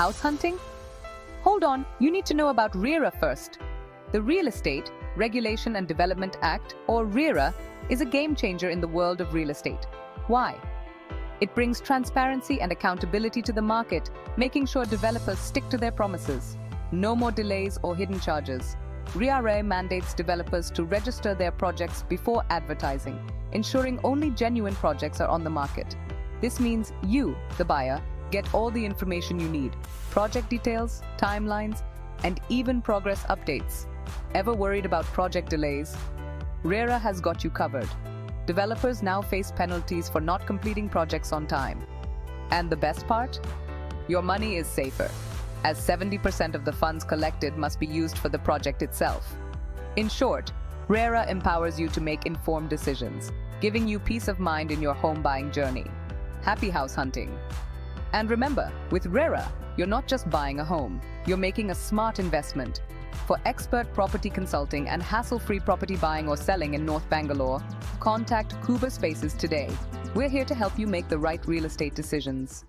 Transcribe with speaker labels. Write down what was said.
Speaker 1: House hunting? Hold on, you need to know about RERA first. The Real Estate Regulation and Development Act, or RERA, is a game changer in the world of real estate. Why? It brings transparency and accountability to the market, making sure developers stick to their promises. No more delays or hidden charges. RERA mandates developers to register their projects before advertising, ensuring only genuine projects are on the market. This means you, the buyer, get all the information you need project details, timelines, and even progress updates. Ever worried about project delays? RERA has got you covered. Developers now face penalties for not completing projects on time. And the best part? Your money is safer, as 70% of the funds collected must be used for the project itself. In short, RERA empowers you to make informed decisions, giving you peace of mind in your home buying journey. Happy house hunting! And remember, with RERA, you're not just buying a home, you're making a smart investment. For expert property consulting and hassle-free property buying or selling in North Bangalore, contact Kuber Spaces today. We're here to help you make the right real estate decisions.